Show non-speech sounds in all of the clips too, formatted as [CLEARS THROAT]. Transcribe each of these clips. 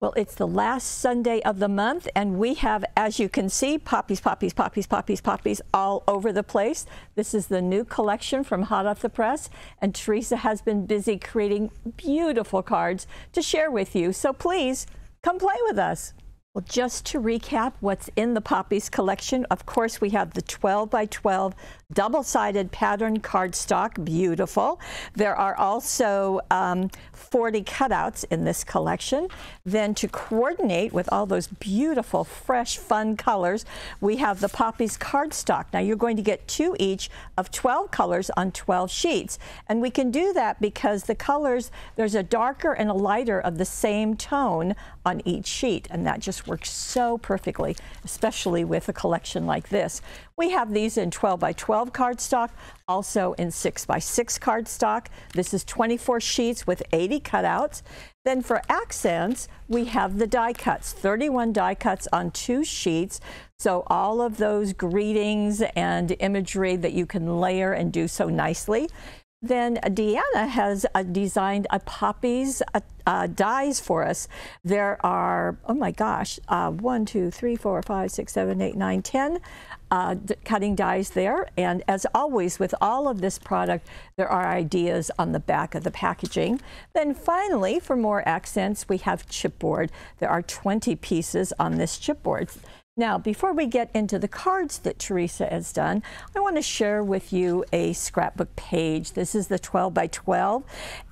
Well, it's the last Sunday of the month, and we have, as you can see, poppies, poppies, poppies, poppies, poppies all over the place. This is the new collection from Hot Off the Press, and Teresa has been busy creating beautiful cards to share with you. So please come play with us. Well, just to recap what's in the Poppies collection, of course, we have the 12 by 12 double-sided pattern cardstock, beautiful. There are also um, 40 cutouts in this collection. Then to coordinate with all those beautiful, fresh, fun colors, we have the Poppies cardstock. Now you're going to get two each of 12 colors on 12 sheets. And we can do that because the colors, there's a darker and a lighter of the same tone on each sheet. And that just works so perfectly, especially with a collection like this. We have these in 12 by 12 cardstock, also in 6 by 6 cardstock. This is 24 sheets with 80 cutouts. Then for accents, we have the die cuts, 31 die cuts on two sheets. So all of those greetings and imagery that you can layer and do so nicely. Then Deanna has uh, designed a poppies uh, uh, dies for us. There are, oh my gosh, uh, one, two, three, four, five, six, seven, eight, nine, ten uh, cutting dies there. And as always with all of this product, there are ideas on the back of the packaging. Then finally, for more accents, we have chipboard. There are 20 pieces on this chipboard. Now, before we get into the cards that Teresa has done, I want to share with you a scrapbook page. This is the 12 by 12.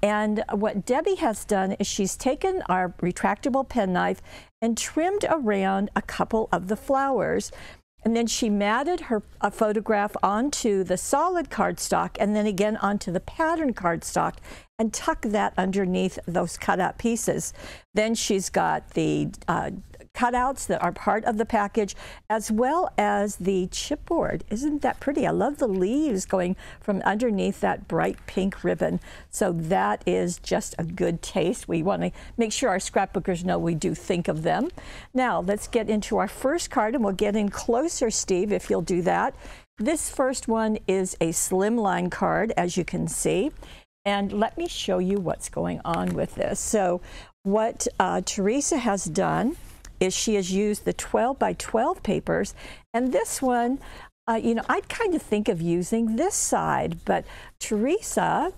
And what Debbie has done is she's taken our retractable penknife and trimmed around a couple of the flowers. And then she matted her photograph onto the solid cardstock and then again onto the pattern cardstock and tuck that underneath those cut out pieces. Then she's got the uh, cutouts that are part of the package, as well as the chipboard. Isn't that pretty? I love the leaves going from underneath that bright pink ribbon. So that is just a good taste. We want to make sure our scrapbookers know we do think of them. Now, let's get into our first card, and we'll get in closer, Steve, if you'll do that. This first one is a slimline card, as you can see. And let me show you what's going on with this. So what uh, Teresa has done is she has used the 12 by 12 papers. And this one, uh, you know, I'd kind of think of using this side, but Teresa,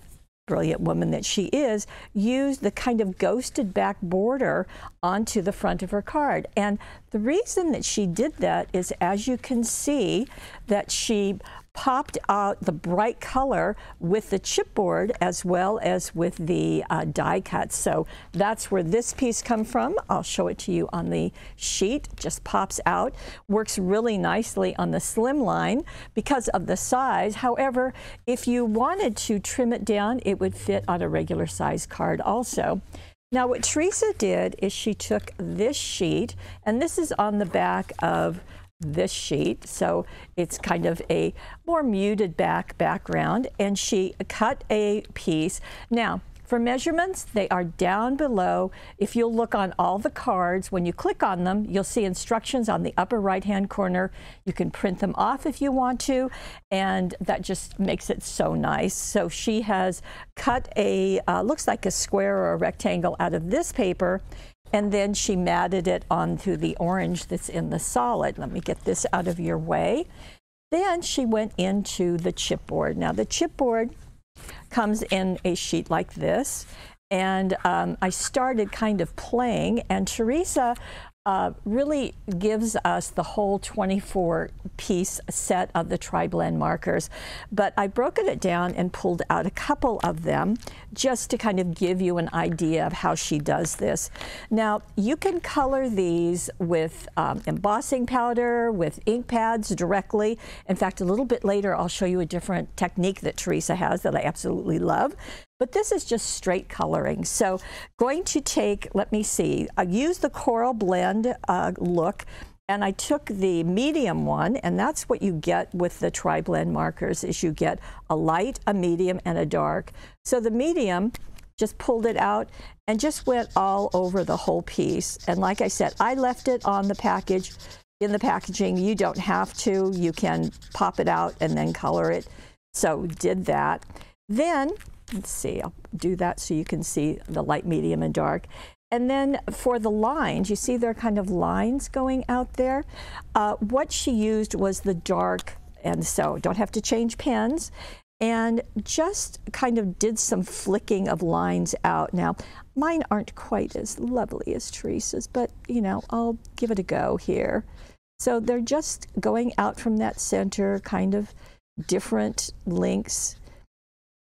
brilliant woman that she is, used the kind of ghosted back border onto the front of her card. And the reason that she did that is, as you can see, that she popped out the bright color with the chipboard as well as with the uh, die cuts. So that's where this piece come from. I'll show it to you on the sheet. Just pops out. Works really nicely on the slim line because of the size. However, if you wanted to trim it down, it would fit on a regular size card also. Now what Teresa did is she took this sheet, and this is on the back of this sheet. So it's kind of a more muted back background. And she cut a piece. Now, for measurements, they are down below. If you'll look on all the cards, when you click on them, you'll see instructions on the upper right-hand corner. You can print them off if you want to, and that just makes it so nice. So she has cut a, uh, looks like a square or a rectangle out of this paper, and then she matted it onto the orange that's in the solid. Let me get this out of your way. Then she went into the chipboard. Now the chipboard comes in a sheet like this. And um, I started kind of playing, and Teresa uh, really gives us the whole 24 piece set of the tri-blend markers. But I've broken it down and pulled out a couple of them just to kind of give you an idea of how she does this. Now, you can color these with um, embossing powder, with ink pads directly. In fact, a little bit later, I'll show you a different technique that Teresa has that I absolutely love. But this is just straight coloring. So going to take, let me see, I used the Coral Blend uh, look and I took the medium one, and that's what you get with the tri-blend markers, is you get a light, a medium, and a dark. So the medium, just pulled it out and just went all over the whole piece. And like I said, I left it on the package, in the packaging. You don't have to. You can pop it out and then color it. So did that. Then let's see, I'll do that so you can see the light, medium, and dark. And then for the lines, you see there are kind of lines going out there. Uh, what she used was the dark, and so don't have to change pens, and just kind of did some flicking of lines out. Now, mine aren't quite as lovely as Teresa's, but you know, I'll give it a go here. So they're just going out from that center, kind of different links,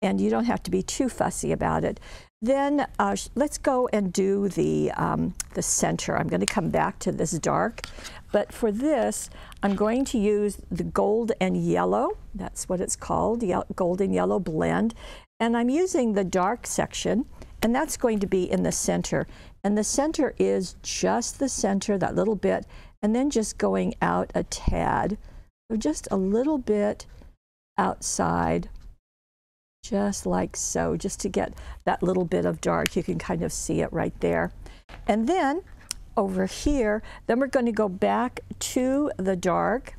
and you don't have to be too fussy about it. Then uh, let's go and do the, um, the center. I'm going to come back to this dark, but for this, I'm going to use the gold and yellow. That's what it's called, the gold and yellow blend. And I'm using the dark section, and that's going to be in the center. And the center is just the center, that little bit, and then just going out a tad. So just a little bit outside just like so, just to get that little bit of dark. You can kind of see it right there. And then over here, then we're going to go back to the dark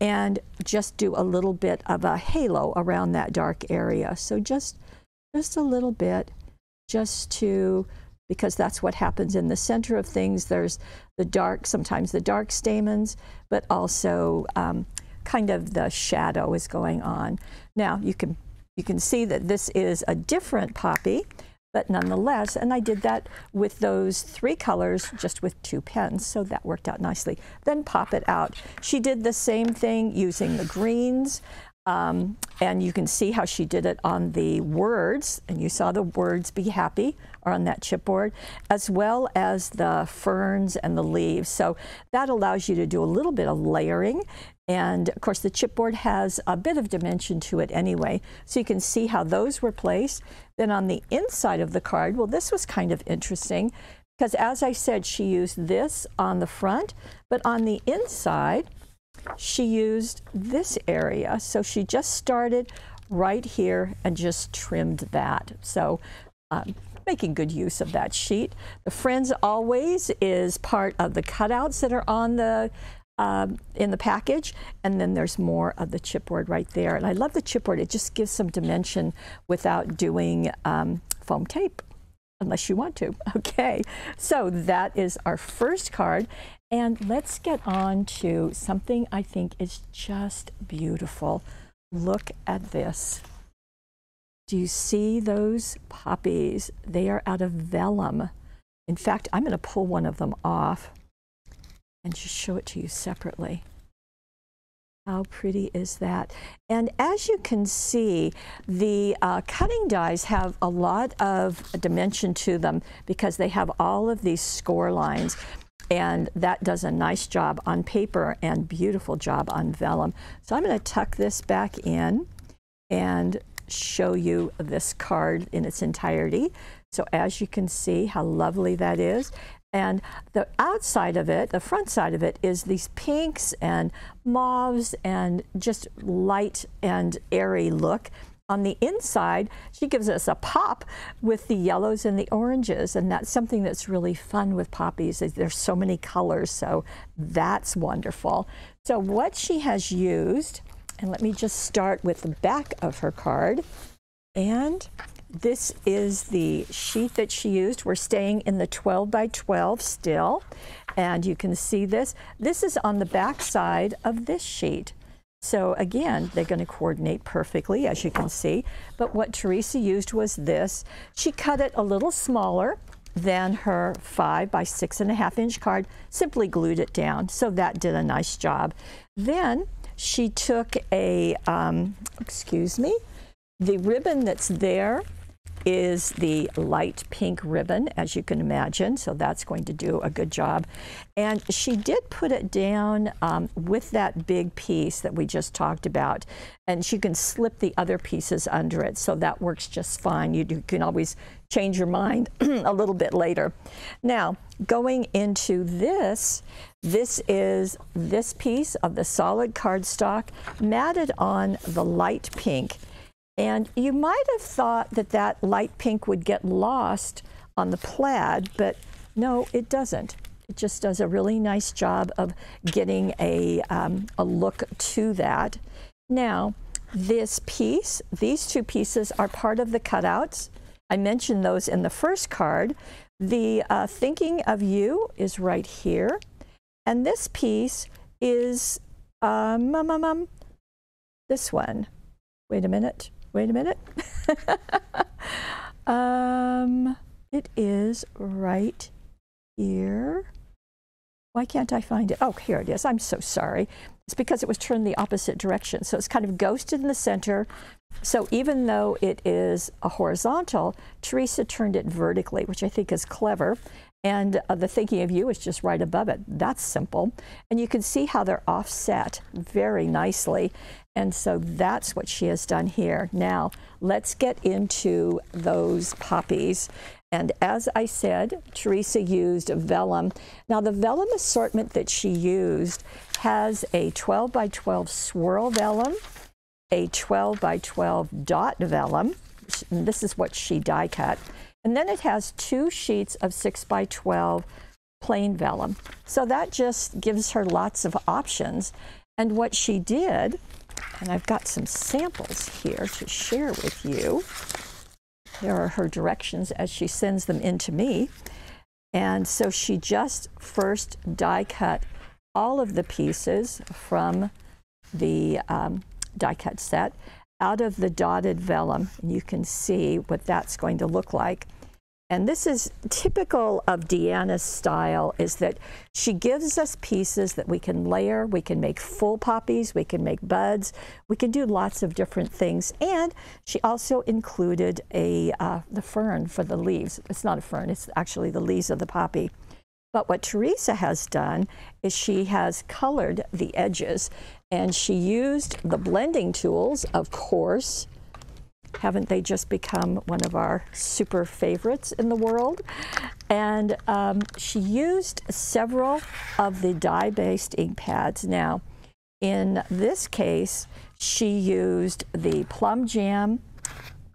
and just do a little bit of a halo around that dark area. So just, just a little bit, just to, because that's what happens in the center of things. There's the dark, sometimes the dark stamens, but also um, kind of the shadow is going on. Now you can you can see that this is a different poppy, but nonetheless, and I did that with those three colors just with two pens, so that worked out nicely. Then pop it out. She did the same thing using the greens, um, and you can see how she did it on the words, and you saw the words be happy are on that chipboard, as well as the ferns and the leaves. So that allows you to do a little bit of layering and of course, the chipboard has a bit of dimension to it anyway, so you can see how those were placed. Then on the inside of the card, well, this was kind of interesting because as I said, she used this on the front, but on the inside, she used this area. So she just started right here and just trimmed that. So um, making good use of that sheet. The Friends Always is part of the cutouts that are on the um, in the package. And then there's more of the chipboard right there. And I love the chipboard. It just gives some dimension without doing um, foam tape, unless you want to. [LAUGHS] Okay, so that is our first card. And let's get on to something I think is just beautiful. Look at this. Do you see those poppies? They are out of vellum. In fact, I'm going to pull one of them off and just show it to you separately. How pretty is that? And as you can see, the uh, cutting dies have a lot of dimension to them because they have all of these score lines. And that does a nice job on paper and beautiful job on vellum. So I'm going to tuck this back in and show you this card in its entirety. So as you can see how lovely that is. And the outside of it, the front side of it, is these pinks and mauves and just light and airy look. On the inside, she gives us a pop with the yellows and the oranges, and that's something that's really fun with poppies. There's so many colors, so that's wonderful. So what she has used, and let me just start with the back of her card, and this is the sheet that she used. We're staying in the 12 by 12 still, and you can see this. This is on the back side of this sheet. So again, they're going to coordinate perfectly, as you can see. But what Teresa used was this. She cut it a little smaller than her five by six and a half inch card, simply glued it down. So that did a nice job. Then she took a, um, excuse me, the ribbon that's there is the light pink ribbon, as you can imagine, so that's going to do a good job. And she did put it down um, with that big piece that we just talked about, and she can slip the other pieces under it, so that works just fine. You, you can always change your mind [CLEARS THROAT] a little bit later. Now, going into this, this is this piece of the solid cardstock matted on the light pink. And you might have thought that that light pink would get lost on the plaid, but no, it doesn't. It just does a really nice job of getting a, um, a look to that. Now, this piece, these two pieces are part of the cutouts. I mentioned those in the first card, The uh, Thinking of You is right here. And this piece is um, um, um, this one. Wait a minute. Wait a minute. [LAUGHS] um, it is right here. Why can't I find it? Oh, here it is. I'm so sorry. It's because it was turned the opposite direction. So it's kind of ghosted in the center. So even though it is a horizontal, Teresa turned it vertically, which I think is clever. And uh, the thinking of you is just right above it. That's simple. And you can see how they're offset very nicely. And so that's what she has done here. Now, let's get into those poppies. And as I said, Teresa used vellum. Now, the vellum assortment that she used has a 12 by 12 swirl vellum, a 12 by 12 dot vellum. This is what she die cut. And then it has two sheets of 6 by 12 plain vellum. So that just gives her lots of options. And what she did, and I've got some samples here to share with you. There are her directions as she sends them in to me. And so she just first die cut all of the pieces from the um, die cut set out of the dotted vellum. And you can see what that's going to look like. And this is typical of Deanna's style is that she gives us pieces that we can layer, we can make full poppies, we can make buds, we can do lots of different things. And she also included a uh, the fern for the leaves. It's not a fern, it's actually the leaves of the poppy. But what Teresa has done is she has colored the edges and she used the blending tools, of course, haven't they just become one of our super favorites in the world? And um, she used several of the dye-based ink pads. Now, in this case, she used the plum jam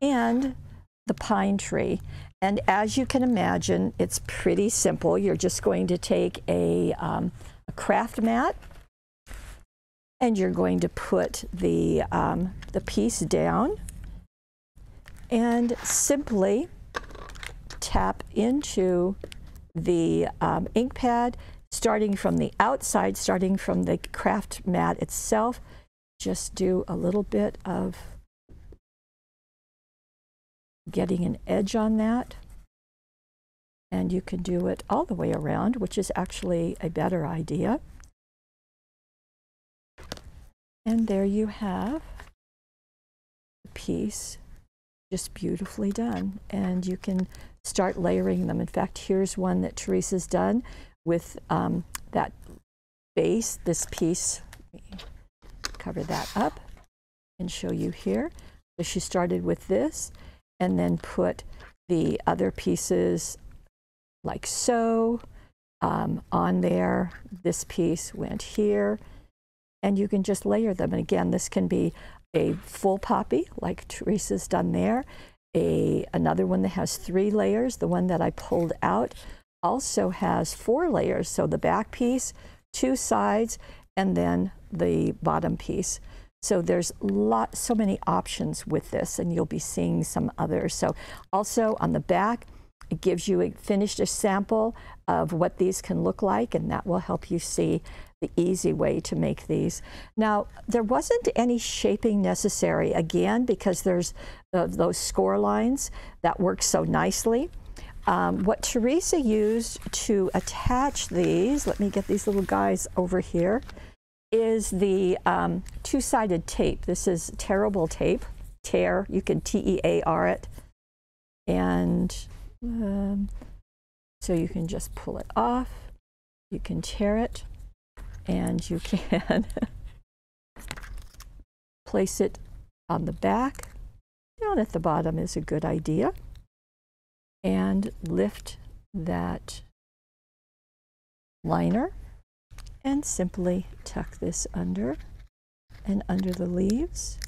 and the pine tree. And as you can imagine, it's pretty simple. You're just going to take a, um, a craft mat and you're going to put the, um, the piece down and simply tap into the um, ink pad, starting from the outside, starting from the craft mat itself. Just do a little bit of getting an edge on that. And you can do it all the way around, which is actually a better idea. And there you have a piece just beautifully done. And you can start layering them. In fact, here's one that Teresa's done with um, that base, this piece. Cover that up and show you here. So she started with this and then put the other pieces like so um, on there. This piece went here and you can just layer them. And again, this can be a full poppy like Teresa's done there, a, another one that has three layers. The one that I pulled out also has four layers. So the back piece, two sides, and then the bottom piece. So there's lot, so many options with this, and you'll be seeing some others. So also on the back, it gives you a finished a sample of what these can look like, and that will help you see the easy way to make these. Now, there wasn't any shaping necessary, again, because there's uh, those score lines that work so nicely. Um, what Teresa used to attach these, let me get these little guys over here, is the um, two-sided tape. This is terrible tape, tear, you can T-E-A-R it. And um, so you can just pull it off, you can tear it and you can [LAUGHS] place it on the back. Down at the bottom is a good idea. And lift that liner and simply tuck this under and under the leaves.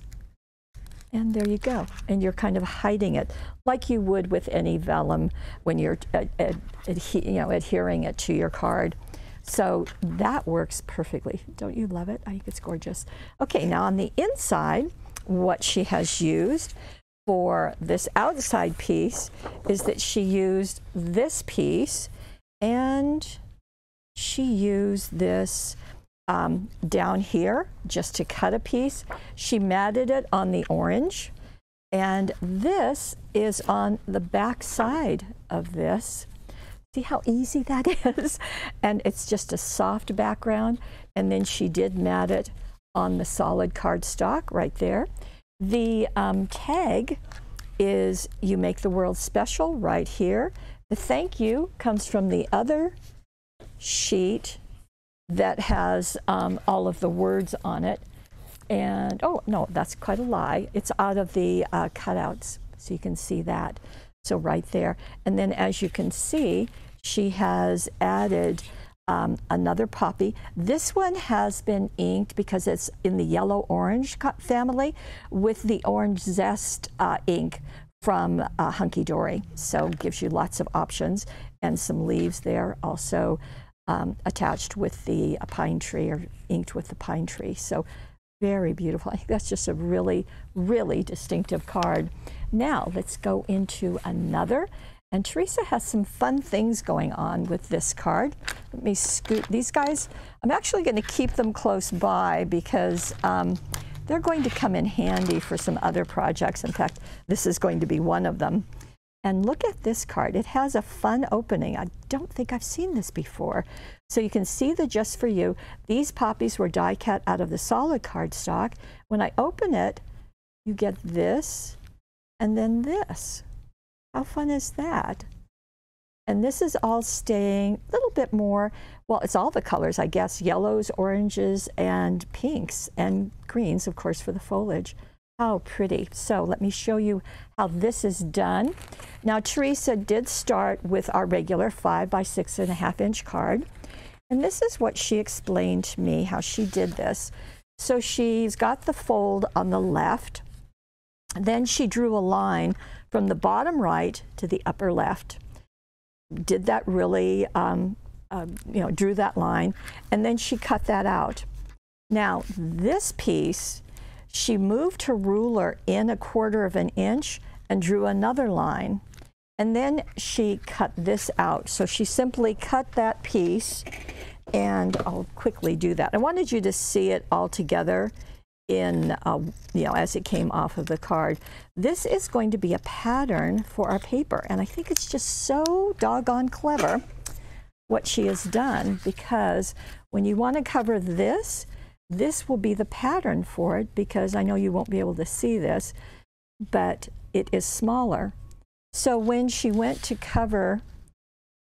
And there you go. And you're kind of hiding it like you would with any vellum when you're ad, ad, ad, you know, adhering it to your card. So that works perfectly. Don't you love it? I think it's gorgeous. Okay, now on the inside, what she has used, for this outside piece is that she used this piece and she used this um, down here just to cut a piece. She matted it on the orange. And this is on the back side of this. See how easy that [LAUGHS] is? And it's just a soft background. And then she did mat it on the solid cardstock right there. The um, tag is You Make the World Special right here. The thank you comes from the other sheet that has um, all of the words on it. And, oh, no, that's quite a lie. It's out of the uh, cutouts, so you can see that. So right there. And then as you can see, she has added um, another poppy. This one has been inked because it's in the yellow-orange family with the orange zest uh, ink from uh, Hunky Dory. So gives you lots of options and some leaves there also um, attached with the pine tree or inked with the pine tree. So very beautiful. [LAUGHS] I think that's just a really, really distinctive card. Now let's go into another. And Teresa has some fun things going on with this card. Let me scoot these guys. I'm actually going to keep them close by because um, they're going to come in handy for some other projects. In fact, this is going to be one of them. And look at this card. It has a fun opening. I don't think I've seen this before. So you can see the Just For You. These poppies were die cut out of the solid cardstock. When I open it, you get this and then this. How fun is that? And this is all staying a little bit more, well, it's all the colors, I guess, yellows, oranges, and pinks, and greens, of course, for the foliage. How pretty. So let me show you how this is done. Now, Teresa did start with our regular five by six and a half inch card. And this is what she explained to me, how she did this. So she's got the fold on the left. Then she drew a line from the bottom right to the upper left. Did that really, um, uh, you know, drew that line. And then she cut that out. Now, this piece she moved her ruler in a quarter of an inch and drew another line. And then she cut this out. So she simply cut that piece and I'll quickly do that. I wanted you to see it all together in, uh, you know, as it came off of the card. This is going to be a pattern for our paper. And I think it's just so doggone clever what she has done because when you want to cover this, this will be the pattern for it because I know you won't be able to see this, but it is smaller. So when she went to cover,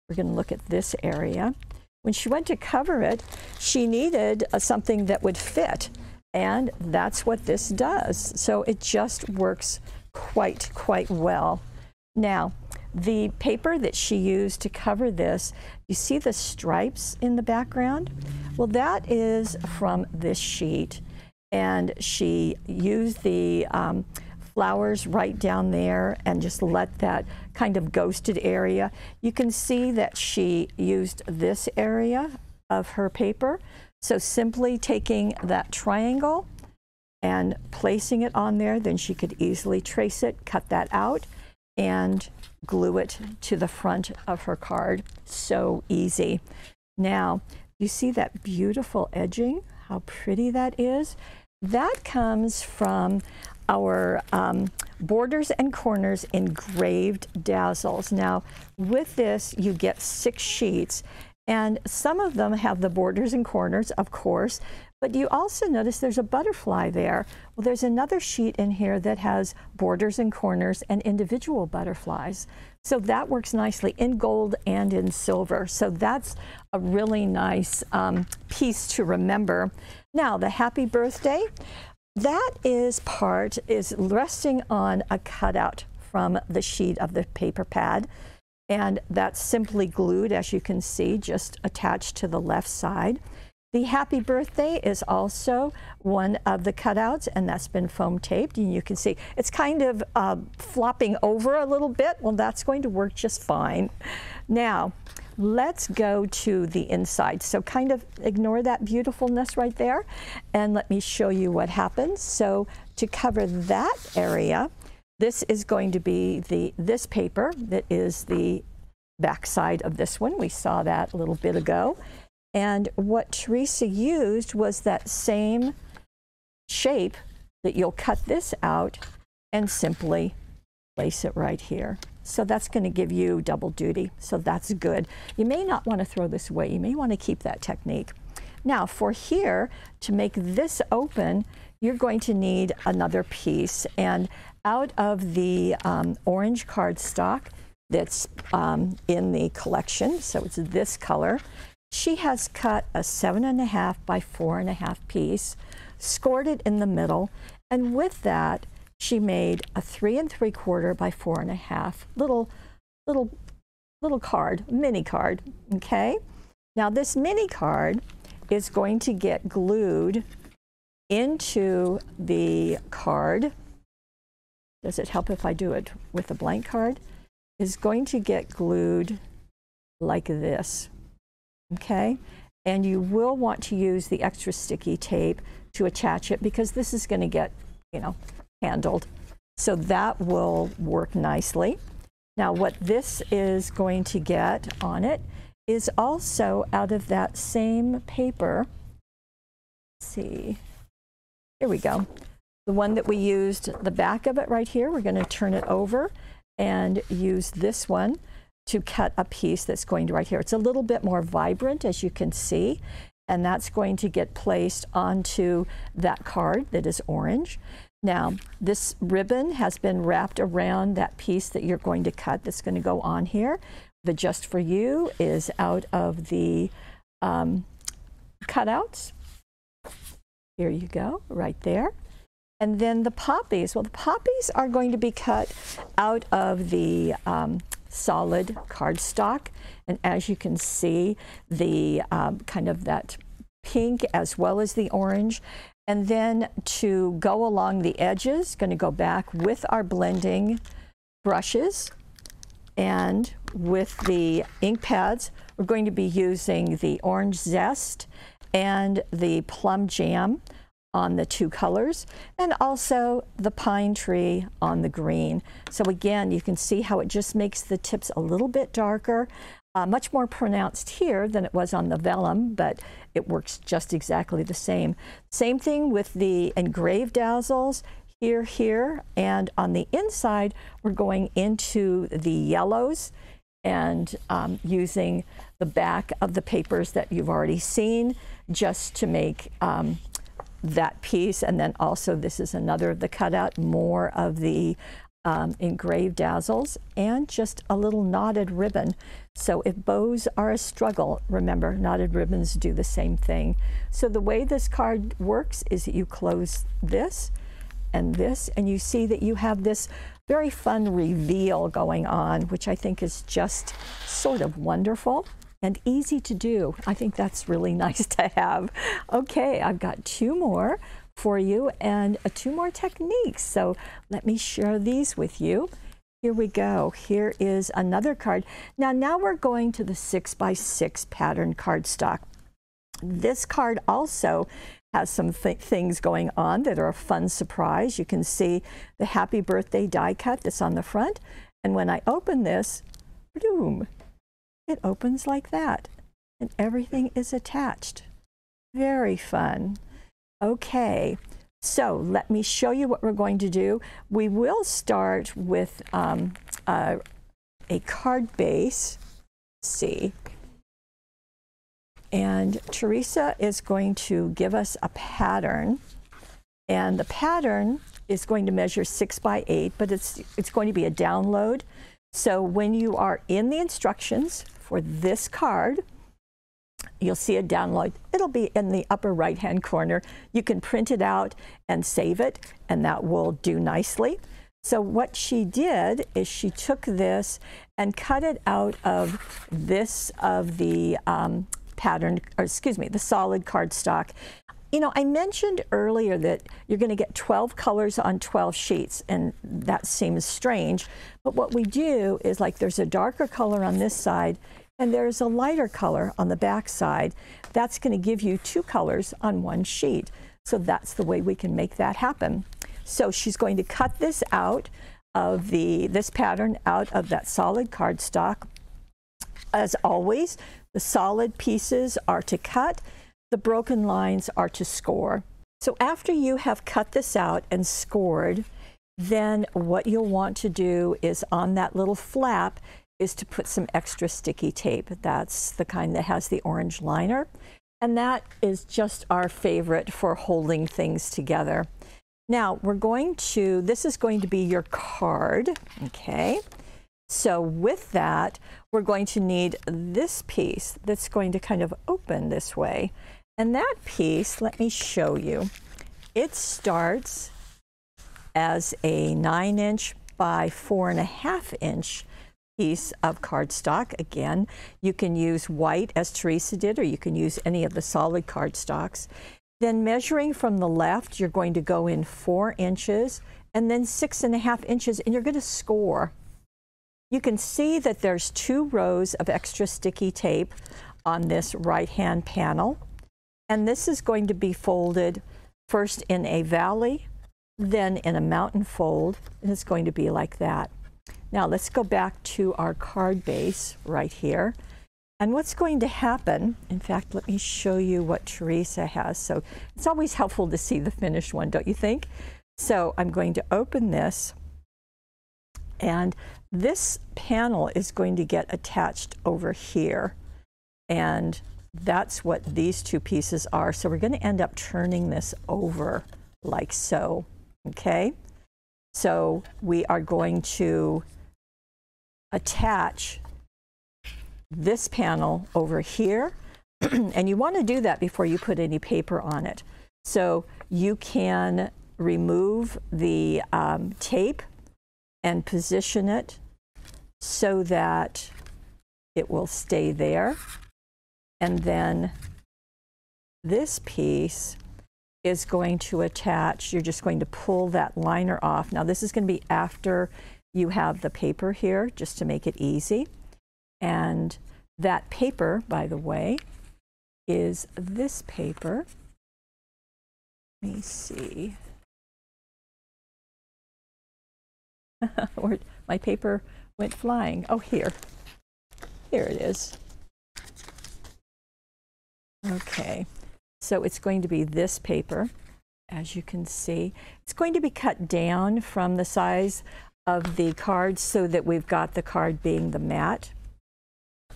we're going to look at this area. When she went to cover it, she needed uh, something that would fit. And that's what this does. So it just works quite, quite well. Now, the paper that she used to cover this, you see the stripes in the background? Well, that is from this sheet. And she used the um, flowers right down there and just let that kind of ghosted area. You can see that she used this area of her paper. So simply taking that triangle and placing it on there, then she could easily trace it, cut that out, and glue it to the front of her card. So easy. Now, you see that beautiful edging? How pretty that is? That comes from our um, borders and corners engraved dazzles. Now, with this, you get six sheets, and some of them have the borders and corners, of course, but you also notice there's a butterfly there. Well, there's another sheet in here that has borders and corners and individual butterflies. So that works nicely in gold and in silver. So that's a really nice um, piece to remember. Now, the happy birthday, that is part, is resting on a cutout from the sheet of the paper pad. And that's simply glued, as you can see, just attached to the left side. The happy birthday is also one of the cutouts, and that's been foam taped. And you can see it's kind of uh, flopping over a little bit. Well, that's going to work just fine. Now, let's go to the inside. So kind of ignore that beautifulness right there, and let me show you what happens. So to cover that area, This is going to be the this paper that is the backside of this one. We saw that a little bit ago. And what Teresa used was that same shape that you'll cut this out and simply place it right here. So that's going to give you double duty. So that's good. You may not want to throw this away. You may want to keep that technique. Now for here, to make this open, you're going to need another piece. And out of the um, orange cardstock that's um, in the collection, so it's this color, she has cut a seven and a half by four and a half piece, scored it in the middle, and with that, she made a three and three quarter by four and a half little, little, little card, mini card, okay? Now this mini card is going to get glued into the card. Does it help if I do it with a blank card? Is going to get glued like this, okay? And you will want to use the extra sticky tape to attach it because this is going to get, you know, handled. So that will work nicely. Now what this is going to get on it is also out of that same paper. Let's see, here we go. The one that we used, the back of it right here, we're going to turn it over and use this one to cut a piece that's going to right here. It's a little bit more vibrant, as you can see, and that's going to get placed onto that card that is orange. Now, this ribbon has been wrapped around that piece that you're going to cut that's going to go on here. The Just For You is out of the um, cutouts. Here you go, right there. And then the poppies, well, the poppies are going to be cut out of the um, solid cardstock. And as you can see, the um, kind of that pink as well as the orange. And then to go along the edges, going to go back with our blending brushes and with the ink pads, we're going to be using the orange zest and the plum jam on the two colors and also the pine tree on the green. So again, you can see how it just makes the tips a little bit darker, uh, much more pronounced here than it was on the vellum, but it works just exactly the same. Same thing with the engraved dazzles here, here, and on the inside, we're going into the yellows and um, using the back of the papers that you've already seen just to make um, that piece. And then also this is another of the cutout, more of the um, engraved dazzles and just a little knotted ribbon. So if bows are a struggle, remember knotted ribbons do the same thing. So the way this card works is that you close this and this and you see that you have this very fun reveal going on, which I think is just sort of wonderful and easy to do. I think that's really [LAUGHS] nice to have. Okay, I've got two more for you and uh, two more techniques. So let me share these with you. Here we go. Here is another card. Now, now we're going to the six by six pattern cardstock. This card also has some th things going on that are a fun surprise. You can see the happy birthday die cut that's on the front. And when I open this, boom, it opens like that. And everything is attached. Very fun. Okay, so let me show you what we're going to do. We will start with um, a card base. Let's see. And Teresa is going to give us a pattern. And the pattern is going to measure six by eight, but it's, it's going to be a download. So when you are in the instructions for this card, you'll see a download. It'll be in the upper right hand corner. You can print it out and save it, and that will do nicely. So what she did is she took this and cut it out of this of the um, pattern, or excuse me, the solid cardstock. You know, I mentioned earlier that you're going to get 12 colors on 12 sheets, and that seems strange. But what we do is like there's a darker color on this side, and there's a lighter color on the back side. That's going to give you two colors on one sheet. So that's the way we can make that happen. So she's going to cut this out of the this pattern out of that solid cardstock. As always, the solid pieces are to cut, the broken lines are to score. So after you have cut this out and scored, then what you'll want to do is on that little flap is to put some extra sticky tape. That's the kind that has the orange liner. And that is just our favorite for holding things together. Now we're going to, this is going to be your card, okay? So with that, we're going to need this piece that's going to kind of open this way. And that piece, let me show you. It starts as a nine inch by four and a half inch piece of cardstock. Again, you can use white as Teresa did, or you can use any of the solid cardstocks. Then measuring from the left, you're going to go in four inches and then six and a half inches, and you're going to score. You can see that there's two rows of extra sticky tape on this right-hand panel. And this is going to be folded first in a valley, then in a mountain fold, and it's going to be like that. Now let's go back to our card base right here. And what's going to happen, in fact, let me show you what Teresa has. So it's always helpful to see the finished one, don't you think? So I'm going to open this and this panel is going to get attached over here. And that's what these two pieces are. So we're going to end up turning this over like so, okay? So we are going to attach this panel over here. [CLEARS THROAT] and you want to do that before you put any paper on it. So you can remove the um, tape and position it so that it will stay there. And then this piece is going to attach, you're just going to pull that liner off. Now this is going to be after you have the paper here just to make it easy. And that paper, by the way, is this paper. Let me see. [LAUGHS] my paper went flying. Oh, here. Here it is. Okay, so it's going to be this paper, as you can see. It's going to be cut down from the size of the card so that we've got the card being the mat.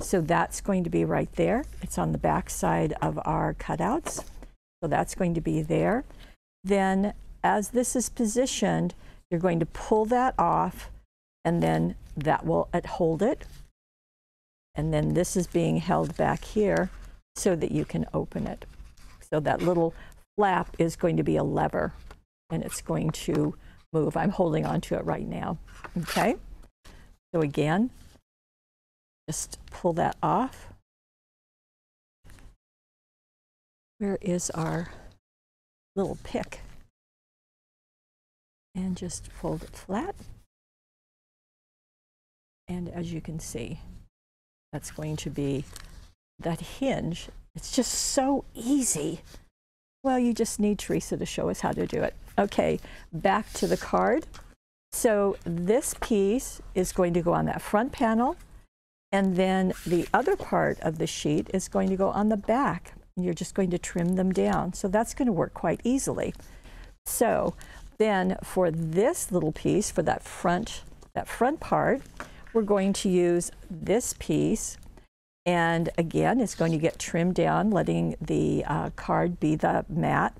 So that's going to be right there. It's on the back side of our cutouts. So that's going to be there. Then as this is positioned, you're going to pull that off and then that will hold it. And then this is being held back here so that you can open it. So that little flap is going to be a lever and it's going to move. I'm holding on to it right now. Okay. So again, just pull that off. Where is our little pick? And just fold it flat. And as you can see, that's going to be that hinge. It's just so easy. Well, you just need Teresa to show us how to do it. Okay, back to the card. So this piece is going to go on that front panel, and then the other part of the sheet is going to go on the back. You're just going to trim them down. So that's going to work quite easily. So then for this little piece, for that front, that front part, we're going to use this piece and again, it's going to get trimmed down, letting the uh, card be the mat.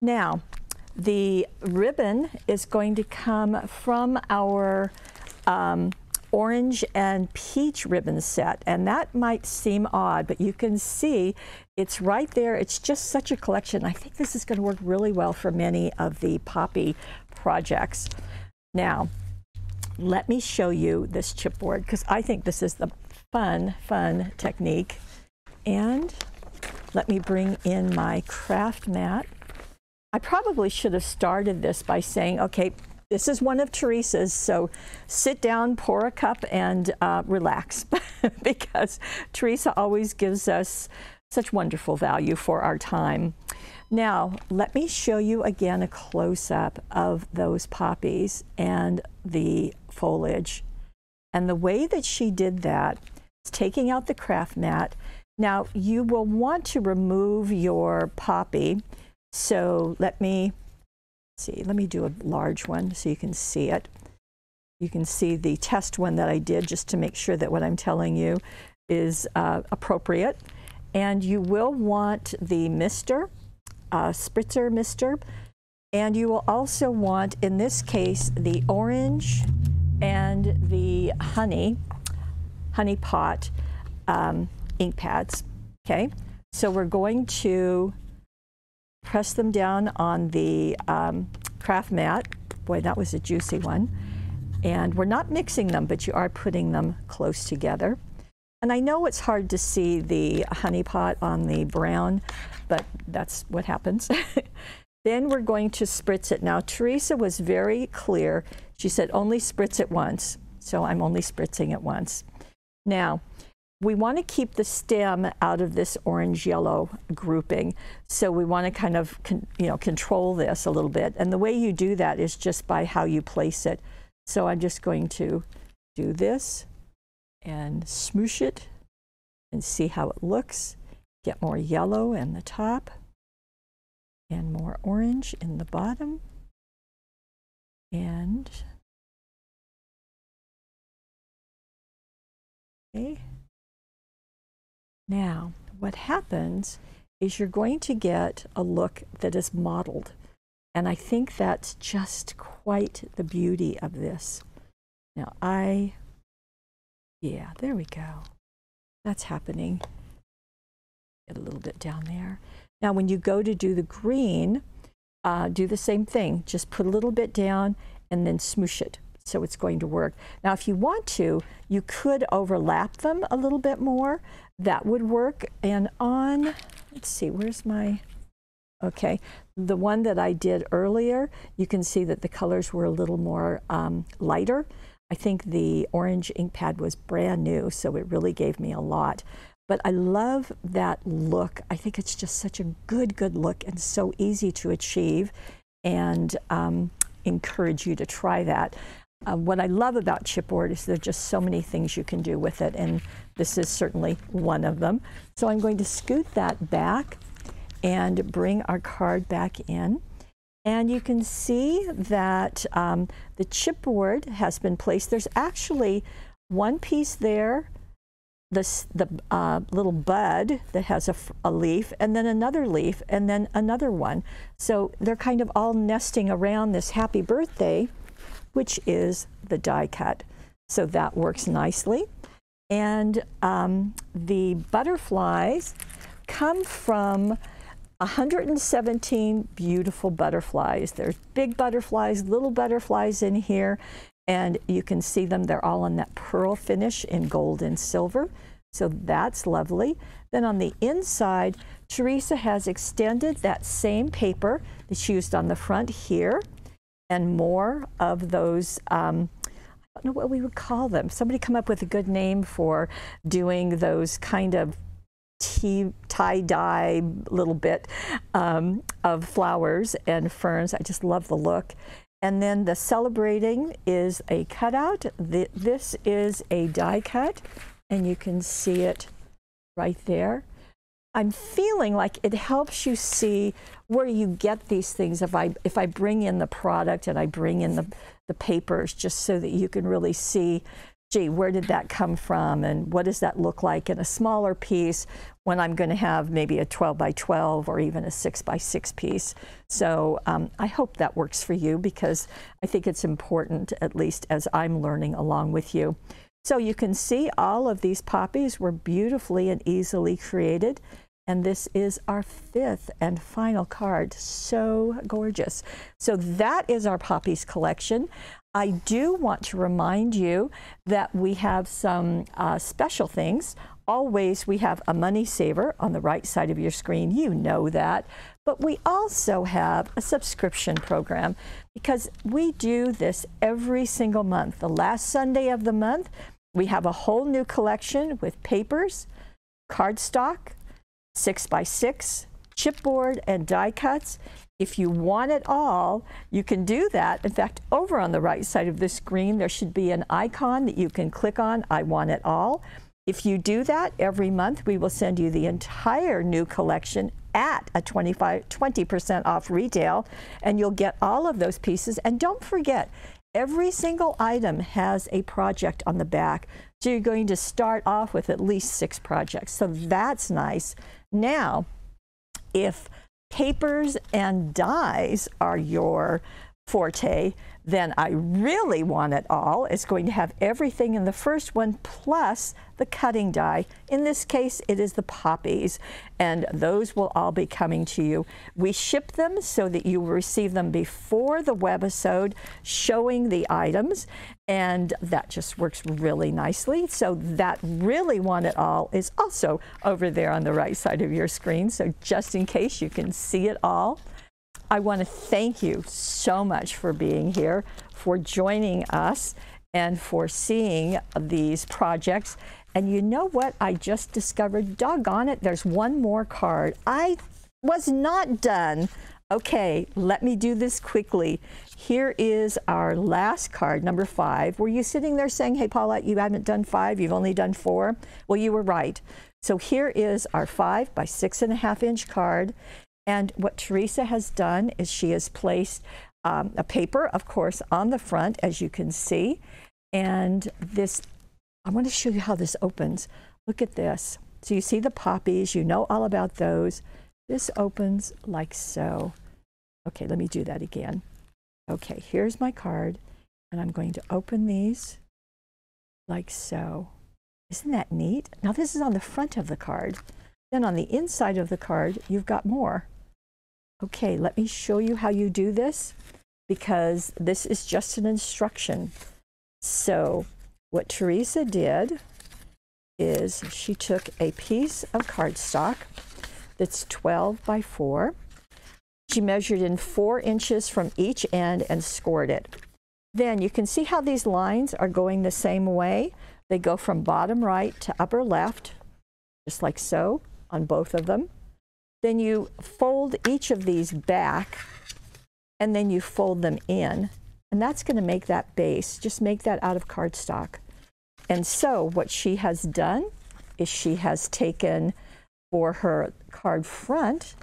Now, the ribbon is going to come from our um, orange and peach ribbon set. And that might seem odd, but you can see it's right there. It's just such a collection. I think this is going to work really well for many of the poppy projects. Now, let me show you this chipboard because I think this is the fun, fun technique. And let me bring in my craft mat. I probably should have started this by saying, okay, this is one of Teresa's, so sit down, pour a cup, and uh, relax, [LAUGHS] because Teresa always gives us such wonderful value for our time. Now, let me show you again a close-up of those poppies and the foliage. And the way that she did that taking out the craft mat. Now, you will want to remove your poppy. So let me see, let me do a large one so you can see it. You can see the test one that I did just to make sure that what I'm telling you is uh, appropriate. And you will want the mister, uh, spritzer mister, and you will also want, in this case, the orange and the honey, honey pot um, ink pads, okay? So we're going to press them down on the um, craft mat. Boy, that was a juicy one. And we're not mixing them, but you are putting them close together. And I know it's hard to see the honey pot on the brown, but that's what happens. [LAUGHS] then we're going to spritz it. Now, Teresa was very clear. She said only spritz it once. So I'm only spritzing it once. Now, we want to keep the stem out of this orange yellow grouping. So we want to kind of, you know, control this a little bit. And the way you do that is just by how you place it. So I'm just going to do this and smoosh it and see how it looks. Get more yellow in the top and more orange in the bottom. And okay. Now, what happens is you're going to get a look that is mottled. And I think that's just quite the beauty of this. Now, I yeah, there we go. That's happening. Get a little bit down there. Now, when you go to do the green, uh, do the same thing. Just put a little bit down and then smoosh it so it's going to work. Now, if you want to, you could overlap them a little bit more. That would work. And on, let's see, where's my, okay, the one that I did earlier, you can see that the colors were a little more um, lighter. I think the orange ink pad was brand new, so it really gave me a lot. But I love that look. I think it's just such a good, good look and so easy to achieve and um, encourage you to try that. Uh, what I love about chipboard is there's just so many things you can do with it, and this is certainly one of them. So I'm going to scoot that back and bring our card back in. And you can see that um, the chipboard has been placed. There's actually one piece there, this, the uh, little bud that has a, a, leaf, and then another leaf, and then another one. So they're kind of all nesting around this happy birthday, which is the die cut. So that works nicely. And um, the butterflies come from 117 beautiful butterflies. There's big butterflies, little butterflies in here, and you can see them. They're all in that pearl finish in gold and silver. So that's lovely. Then on the inside, Teresa has extended that same paper that she used on the front here and more of those um, I don't know what we would call them. Somebody come up with a good name for doing those kind of tie-dye little bit um, of flowers and ferns. I just love the look. And then the celebrating is a cutout. The, this is a die cut, and you can see it right there. I'm feeling like it helps you see where you get these things if I if I bring in the product and I bring in the the papers just so that you can really see gee, where did that come from and what does that look like in a smaller piece when I'm going to have maybe a 12 by 12 or even a 6 by 6 piece. So um, I hope that works for you because I think it's important, at least as I'm learning along with you. So you can see all of these poppies were beautifully and easily created. And this is our fifth and final card. So gorgeous. So that is our poppies collection. I do want to remind you that we have some uh, special things. Always we have a money saver on the right side of your screen. You know that. But we also have a subscription program because we do this every single month. The last Sunday of the month, we have a whole new collection with papers, cardstock, six by six, chipboard, and die cuts. If you want it all, you can do that. In fact, over on the right side of the screen, there should be an icon that you can click on, I want it all. If you do that every month, we will send you the entire new collection at a 25, 20% off retail, and you'll get all of those pieces. And don't forget, every single item has a project on the back. So you're going to start off with at least six projects. So that's nice. Now, if papers and dies are your forte, then I really want it all. It's going to have everything in the first one plus the cutting die. In this case, it is the poppies, and those will all be coming to you. We ship them so that you will receive them before the webisode showing the items, and that just works really nicely. So that really want it all is also over there on the right side of your screen. So just in case you can see it all. I want to thank you so much for being here, for joining us, and for seeing these projects. And you know what? I just discovered, doggone it, there's one more card. I was not done. Okay, let me do this quickly. Here is our last card, number five. Were you sitting there saying, hey, Paulette, you haven't done five, you've only done four? Well, you were right. So here is our five by six and a half inch card. And what Teresa has done is she has placed um, a paper, of course, on the front, as you can see. And this, I want to show you how this opens. Look at this. So you see the poppies, you know all about those. This opens like so. Okay, let me do that again. Okay, here's my card, and I'm going to open these like so. Isn't that neat? Now this is on the front of the card. Then on the inside of the card, you've got more. Okay, let me show you how you do this because this is just an instruction. So what Teresa did is she took a piece of cardstock that's 12 by 4. She measured in 4 inches from each end and scored it. Then you can see how these lines are going the same way. They go from bottom right to upper left, just like so on both of them. Then you fold each of these back and then you fold them in. And that's going to make that base. Just make that out of cardstock. And so what she has done is she has taken for her card front,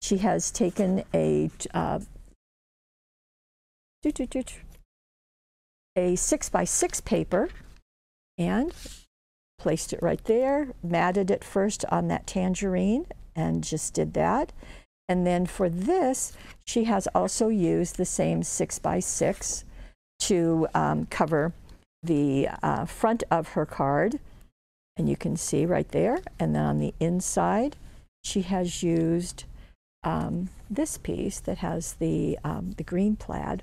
she has taken a uh, a six by six paper and placed it right there, matted it first on that tangerine and just did that. And then for this, she has also used the same six by six to um, cover the uh, front of her card. And you can see right there. And then on the inside, she has used um, this piece that has the, um, the green plaid.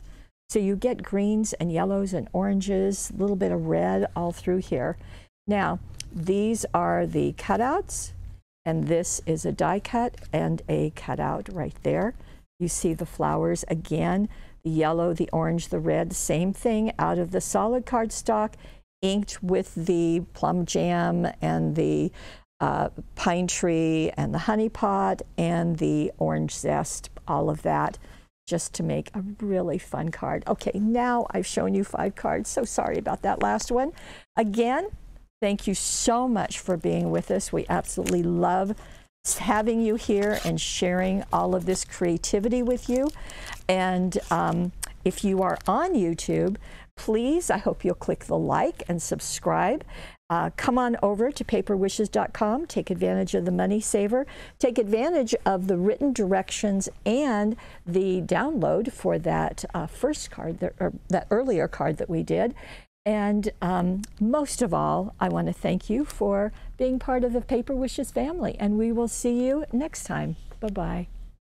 So you get greens and yellows and oranges, a little bit of red all through here. Now, these are the cutouts, and this is a die cut and a cutout right there. You see the flowers again, the yellow, the orange, the red, same thing out of the solid cardstock, inked with the plum jam and the uh, pine tree and the honey pot and the orange zest, all of that just to make a really fun card. Okay, now I've shown you five cards, so sorry about that last one. Again, Thank you so much for being with us. We absolutely love having you here and sharing all of this creativity with you. And um, if you are on YouTube, please, I hope you'll click the like and subscribe. Uh, come on over to paperwishes.com, take advantage of the money saver, take advantage of the written directions and the download for that uh, first card, that, or that earlier card that we did. And um, most of all, I want to thank you for being part of the Paper Wishes family. And we will see you next time. Bye bye.